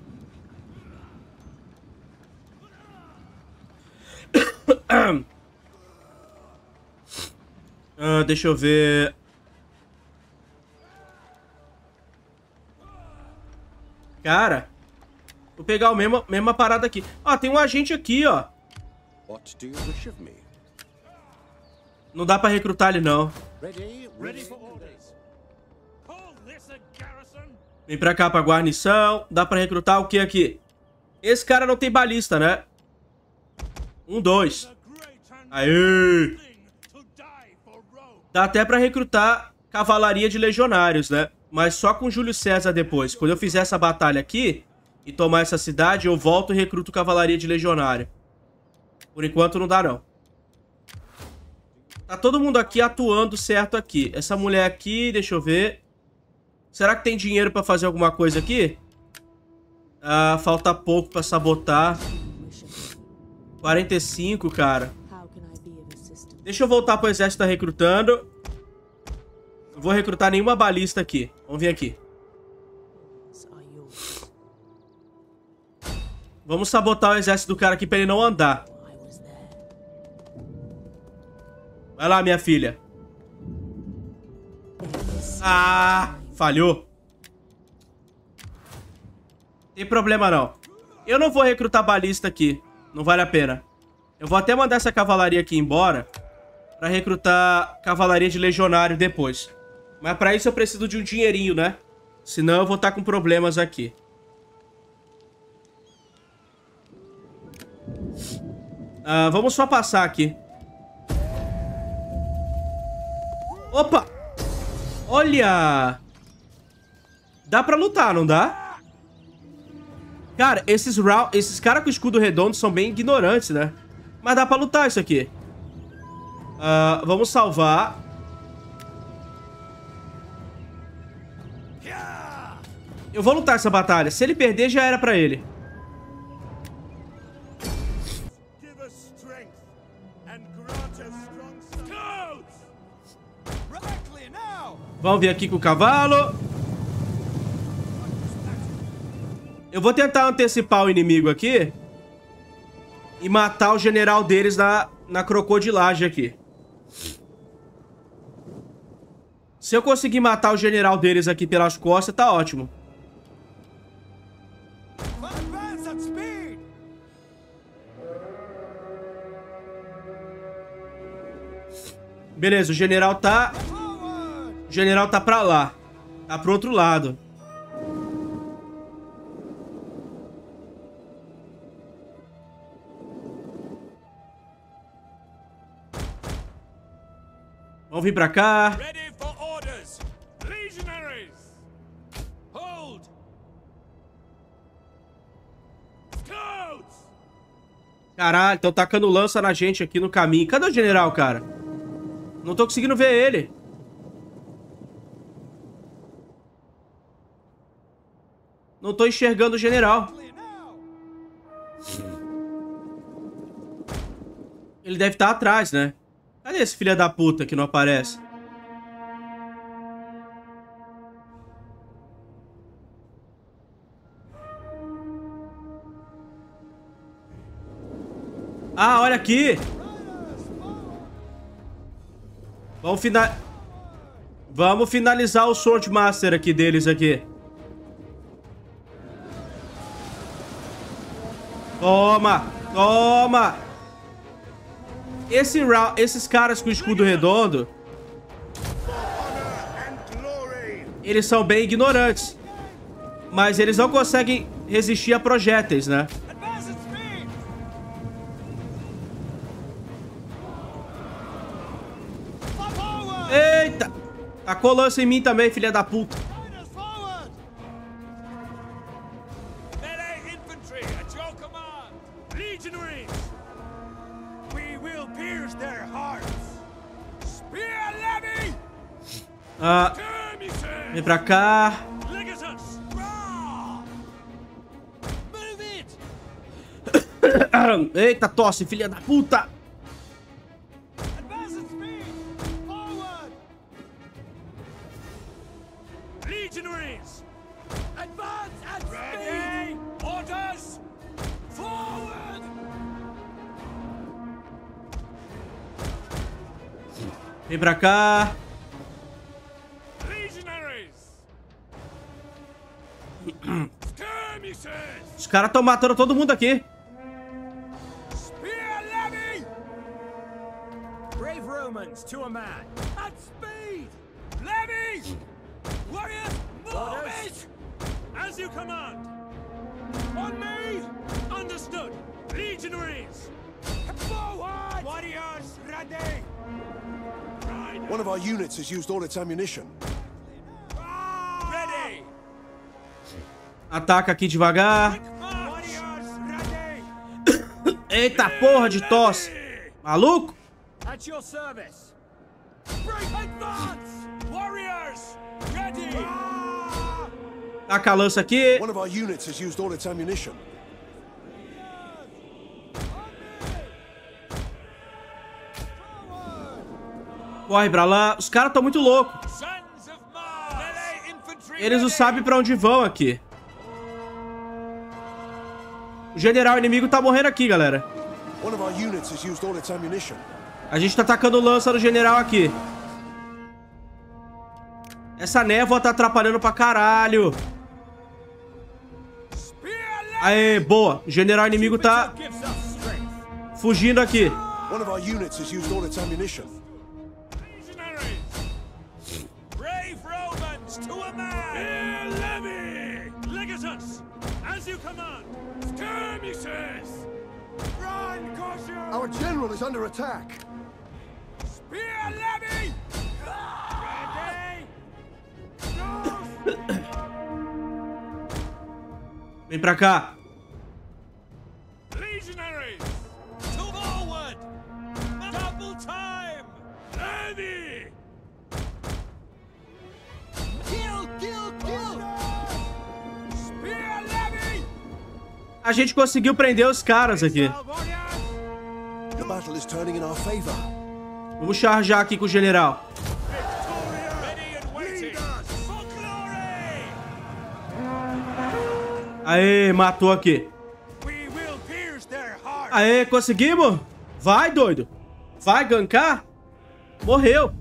Ah, deixa eu ver. Cara, vou pegar o mesmo, mesma parada aqui. Ó, tem um agente aqui, ó. Não dá pra recrutar ele, não. A? Vem pra cá pra guarnição. Dá pra recrutar o que aqui? Esse cara não tem balista, né? Um, dois. Aê! Dá até pra recrutar cavalaria de legionários, né? Mas só com Júlio César depois. Quando eu fizer essa batalha aqui e tomar essa cidade, eu volto e recruto cavalaria de legionário. Por enquanto não dá, não. Tá todo mundo aqui atuando certo aqui. Essa mulher aqui, deixa eu ver. Será que tem dinheiro pra fazer alguma coisa aqui? Ah, falta pouco pra sabotar. Wish of me. 45, cara. Deixa eu voltar pro exército tá recrutando. Não vou recrutar nenhuma balista aqui. Vamos vir aqui. Vamos sabotar o exército do cara aqui pra ele não andar. Vai lá, minha filha. Ah, falhou. Tem problema não. Eu não vou recrutar balista aqui. Não vale a pena. Eu vou até mandar essa cavalaria aqui embora pra recrutar cavalaria de legionário depois. Mas pra isso eu preciso de um dinheirinho, né? Senão eu vou estar com problemas aqui. Ah, vamos só passar aqui. Opa! Olha! Dá pra lutar, não dá? Cara, esses, esses caras com escudo redondo são bem ignorantes, né? Mas dá pra lutar isso aqui. Ah, vamos salvar. Eu vou lutar essa batalha. Se ele perder, já era pra ele. Vamos vir aqui com o cavalo. Eu vou tentar antecipar o inimigo aqui. E matar o general deles na, na crocodilagem aqui. Se eu conseguir matar o general deles aqui pelas costas, tá ótimo. Beleza, o general tá... O general tá pra lá. Tá pro outro lado. Vamos vir pra cá. Caralho, estão tacando lança na gente aqui no caminho. Cadê o general, cara? Não tô conseguindo ver ele. Não tô enxergando o general. Ele deve estar atrás, né? Cadê esse filho da puta que não aparece? Ah, olha aqui! Vamos final... Vamos finalizar o Swordmaster aqui deles aqui. Toma! Toma! Esse esses caras com escudo redondo, eles são bem ignorantes. Mas eles não conseguem resistir a projéteis, né? Eita! Tacou lança em mim também, filha da puta. Pra cá. Eita, tosse, filha da puta. Advance at speed! Forward! Legionaries! Advance at speed! Orders! Forward! Vem pra cá. Caras estão matando todo mundo aqui. Spear levy! Brave Romans to a man! At speed! Levy! Warriors, move it! As you command! On me! Understood! Legionaries! Forward! Warriors, ready! One of our units has used all its ammunition. Ready! Ataca aqui devagar. Eita porra de tosse. Maluco? At your service! Break advance! Warriors, ready! Taca a lança aqui. One of our units has used all its ammunition. Corre pra lá. Os caras estão muito loucos. Eles não sabem pra onde vão aqui. O general inimigo tá morrendo aqui, galera. One of our units has used all its ammunition. A gente tá atacando lança no general aqui. Essa névoa tá atrapalhando pra caralho. Aê, boa. O general inimigo tá fugindo aqui. One of our units has used all its ammunition. Legionaries! Brave Romans to a man! Spear levy! Legatus! As you command! Skirmishers! Run, caution! Our general is under attack. Spear levy! Ready! Vem pra cá. A gente conseguiu prender os caras aqui. Vamos charjar aqui com o general. Aê, matou aqui. Aê, conseguimos? Vai, doido. Vai gankar? Morreu.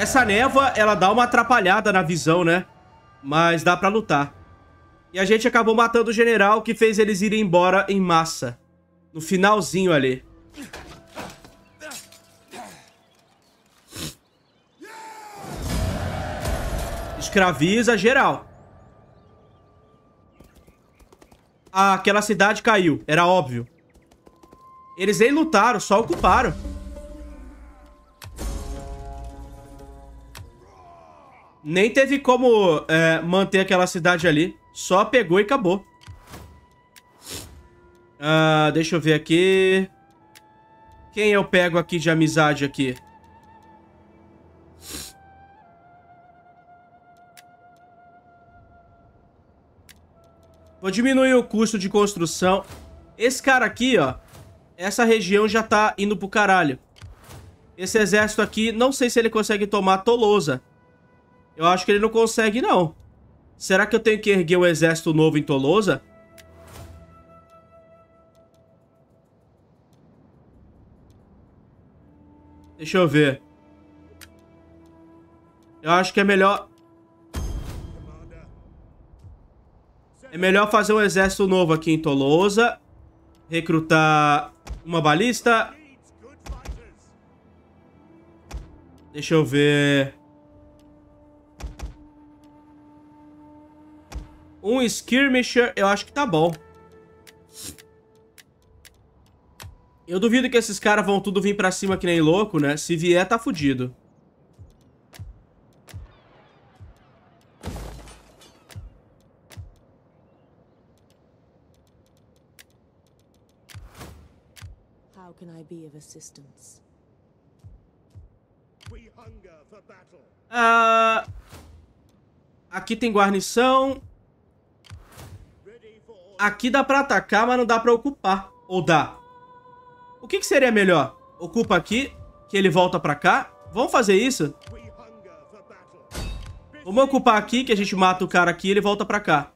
Essa névoa, ela dá uma atrapalhada na visão, né? Mas dá pra lutar. E a gente acabou matando o general que fez eles irem embora em massa. No finalzinho ali. Escraviza geral. Ah, aquela cidade caiu. Era óbvio. Eles nem lutaram, só ocuparam. Nem teve como é, manter aquela cidade ali. Só pegou e acabou. Ah, deixa eu ver aqui. Quem eu pego aqui de amizade aqui? Vou diminuir o custo de construção. Esse cara aqui, ó. Essa região já tá indo pro caralho. Esse exército aqui, não sei se ele consegue tomar Tolosa. Eu acho que ele não consegue, não. Será que eu tenho que erguer um exército novo em Tolosa? Deixa eu ver. Eu acho que é melhor... É melhor fazer um exército novo aqui em Tolosa. Recrutar uma balista. Deixa eu ver. Um Skirmisher, eu acho que tá bom. Eu duvido que esses caras vão tudo vir pra cima que nem louco, né? Se vier, tá fudido. How can I be of assistance? Uh, aqui tem guarnição. Aqui dá pra atacar, mas não dá pra ocupar. Ou dá? O que, que seria melhor? Ocupa aqui, que ele volta pra cá. Vamos fazer isso? Vamos ocupar aqui, que a gente mata o cara aqui e ele volta pra cá.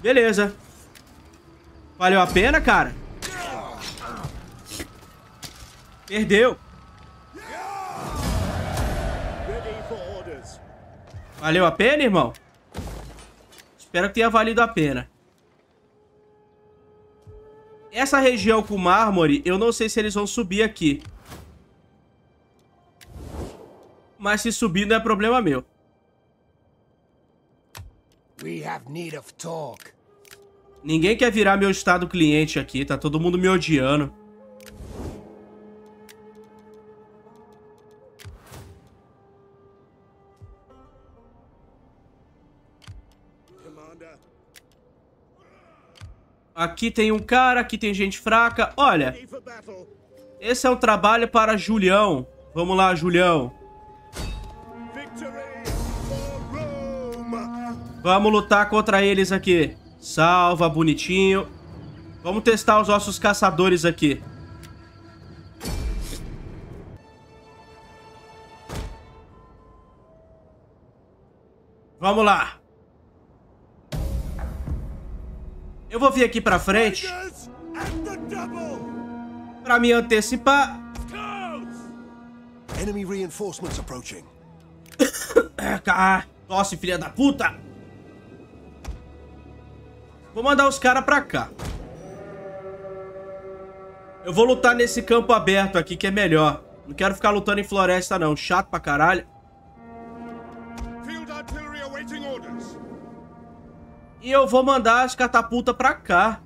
Beleza. Valeu a pena, cara? Perdeu. Valeu a pena, irmão? Espero que tenha valido a pena. Essa região com mármore, eu não sei se eles vão subir aqui. Mas se subir não é problema meu. We have need of talk. Ninguém quer virar meu estado cliente aqui, tá todo mundo me odiando. Aqui tem um cara, aqui tem gente fraca. Olha, esse é um trabalho para Julião. Vamos lá, Julião. Vamos lutar contra eles aqui. Salva, bonitinho. Vamos testar os nossos caçadores aqui. Vamos lá. Eu vou vir aqui pra frente pra me antecipar. Enemy reinforcements approaching. Ah, tosse, filha da puta. Vou mandar os caras pra cá. Eu vou lutar nesse campo aberto aqui, que é melhor. Não quero ficar lutando em floresta, não. Chato pra caralho. E eu vou mandar as catapultas pra cá.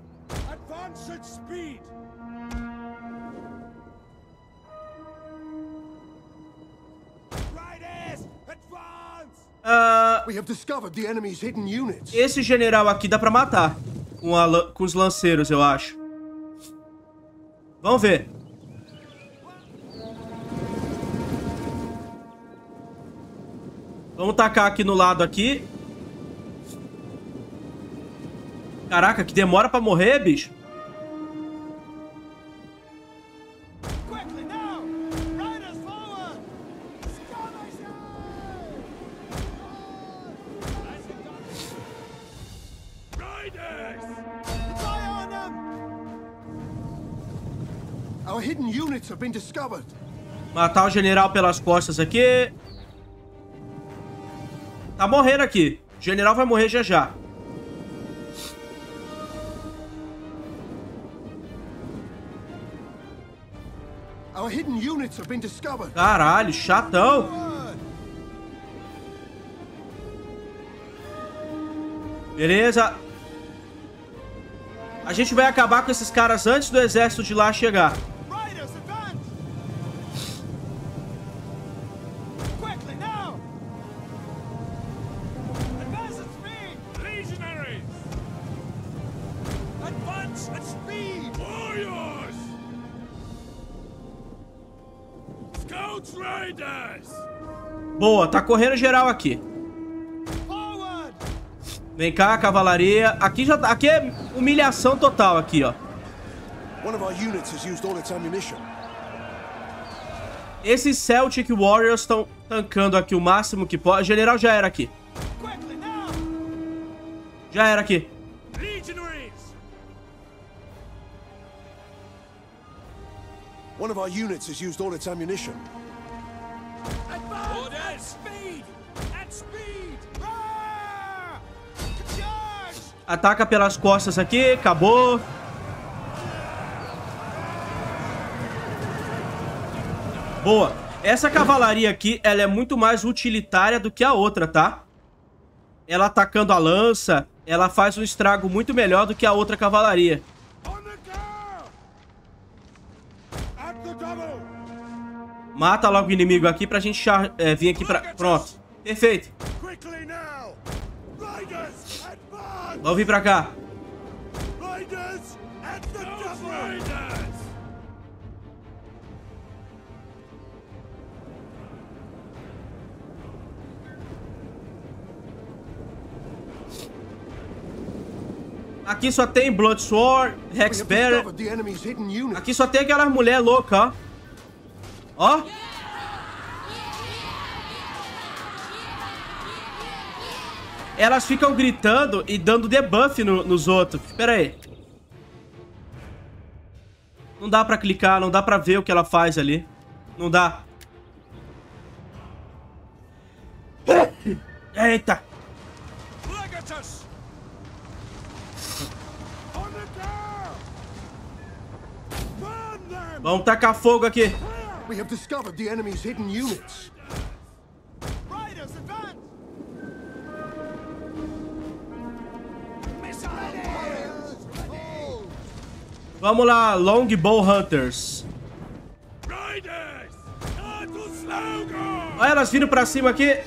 Units. esse general aqui dá pra matar. Com, a com os lanceiros, eu acho. Vamos ver. Vamos tacar aqui no lado aqui. Caraca, que demora pra morrer, bicho. Matar o general pelas costas aqui. Tá morrendo aqui. O general vai morrer já já. Caralho, chatão. Beleza. A gente vai acabar com esses caras antes do exército de lá chegar. Boa, tá correndo geral aqui. Vem cá, cavalaria. Aqui já tá, aqui é humilhação total aqui, ó. Esses Celtic Warriors estão tancando aqui o máximo que pode. General já era aqui. Já era aqui. One of our units has used all its ammunition. Ataca pelas costas aqui, acabou. Boa. Essa cavalaria aqui, ela é muito mais utilitária do que a outra, tá? Ela atacando a lança, ela faz um estrago muito melhor do que a outra cavalaria. Mata logo o inimigo aqui pra gente é, vir aqui pra... Pronto. Perfeito. Vamos vir pra cá. Aqui só tem Bloodsword, Hexbearer. Aqui só tem aquelas mulher louca, ó. Ó. Elas ficam gritando e dando debuff no- nos outros. Espera aí. Não dá pra clicar, não dá pra ver o que ela faz ali. Não dá. Eita. Vamos tacar fogo aqui. We have discovered the enemy's hidden units. Vamos lá, Longbow Hunters. Olha elas vindo pra cima aqui.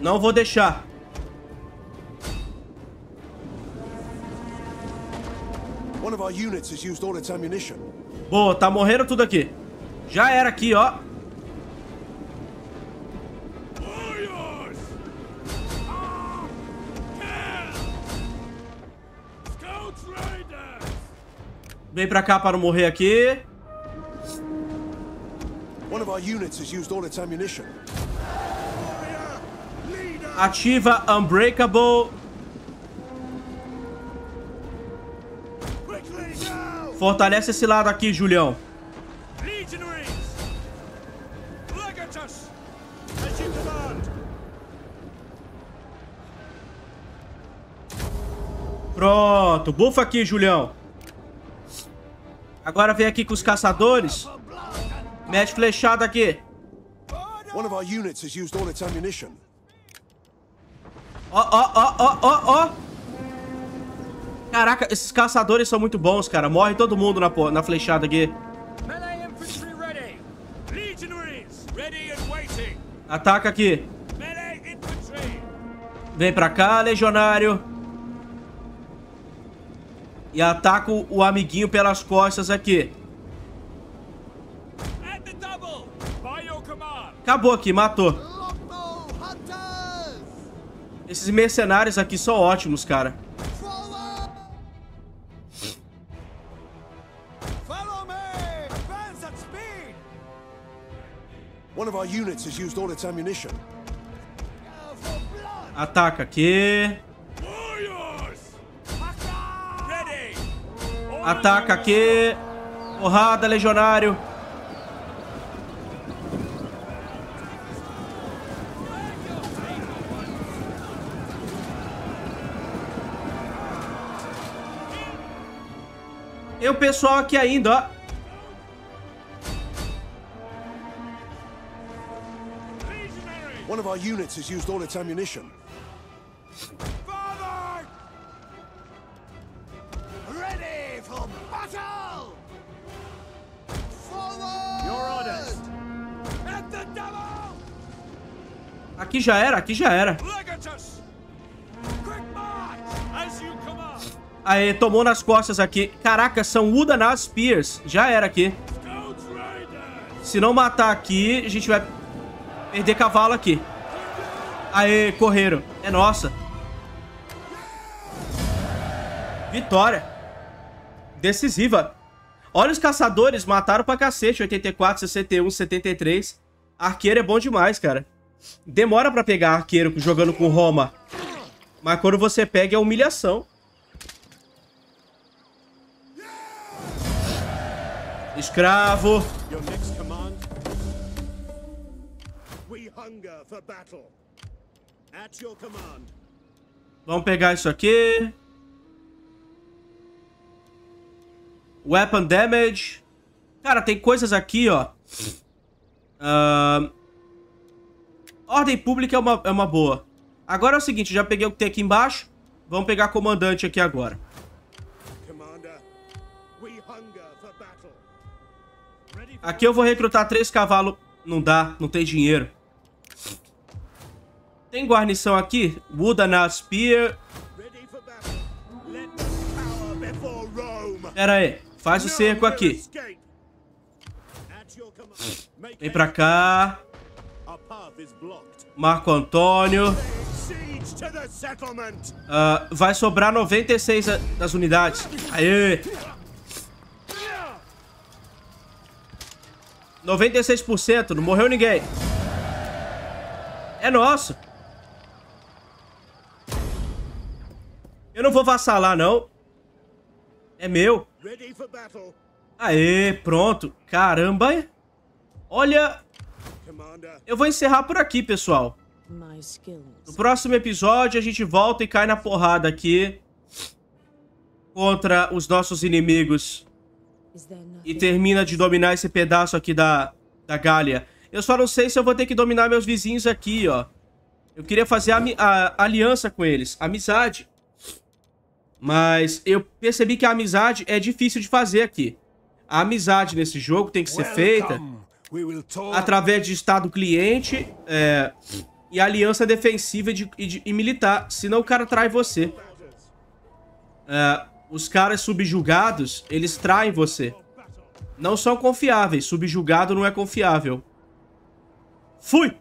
Não vou deixar. One of our units has used all its ammunition. Boa, tá morrendo tudo aqui. Já era aqui, ó. Vem pra cá para morrer aqui. One of our units has used all its ammunition. Warrior! Leader! Ativa Unbreakable. Fortalece esse lado aqui, Julião. Pronto. Bufa aqui, Julião. Agora vem aqui com os caçadores. Mete flechada aqui. Ó, ó, ó, ó, ó, ó. Caraca, esses caçadores são muito bons, cara. Morre todo mundo na, na flechada aqui. Melee infantry ready! Legionaries! Ready and waiting! Ataca aqui. Melee infantry! Vem pra cá, legionário. E ataca o, amiguinho pelas costas aqui. Acabou aqui, matou. Esses mercenários aqui são ótimos, cara. Follow me! Ataca aqui. Porrada, legionário. E o pessoal aqui ainda, ó. One of our units has used all its ammunition. Aqui já era, aqui já era. Aê, tomou nas costas aqui. Caraca, são Udana Spears. Já era aqui. Se não matar aqui, a gente vai perder cavalo aqui. Aê, correram. É nossa. Vitória. Decisiva. Olha os caçadores, mataram pra cacete. 84, 61, 73. Arqueiro é bom demais, cara. Demora pra pegar arqueiro jogando com Roma. Mas quando você pega é humilhação. Escravo. Vamos pegar isso aqui. Weapon damage. Cara, tem coisas aqui, ó. Ahn, Ordem pública é uma, é uma boa. Agora é o seguinte, já peguei o que tem aqui embaixo. Vamos pegar comandante aqui agora. Aqui eu vou recrutar três cavalos. Não dá, não tem dinheiro. Tem guarnição aqui? Wooden Spear. Pera aí, faz o cerco aqui. Vem pra cá. Marco Antônio. Ah, vai sobrar 96 a- das unidades. Aê! 96%, não morreu ninguém. É nosso. Eu não vou vassalar, não. É meu. Aê, pronto. Caramba. Olha. Eu vou encerrar por aqui, pessoal. No próximo episódio, a gente volta e cai na porrada aqui contra os nossos inimigos e termina de dominar esse pedaço aqui da, da Gália. Eu só não sei se eu vou ter que dominar meus vizinhos aqui, ó. Eu queria fazer ami- a, aliança com eles, amizade. Mas eu percebi que a amizade é difícil de fazer aqui. A amizade nesse jogo tem que ser feita Através de estado cliente é, e aliança defensiva e, de- e de- e militar. Senão o cara trai você. É, os caras subjugados, eles traem você. Não são confiáveis. Subjugado não é confiável. Fui!